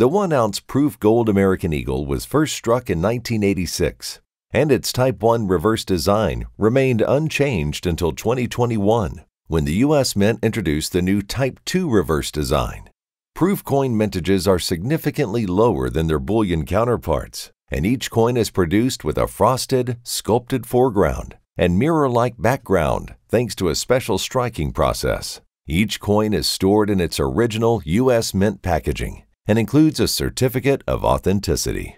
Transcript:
The one ounce proof gold American Eagle was first struck in 1986, and its Type 1 reverse design remained unchanged until 2021, when the U.S. Mint introduced the new Type 2 reverse design. Proof coin mintages are significantly lower than their bullion counterparts, and each coin is produced with a frosted, sculpted foreground and mirror like background thanks to a special striking process. Each coin is stored in its original U.S. Mint packaging and includes a certificate of authenticity.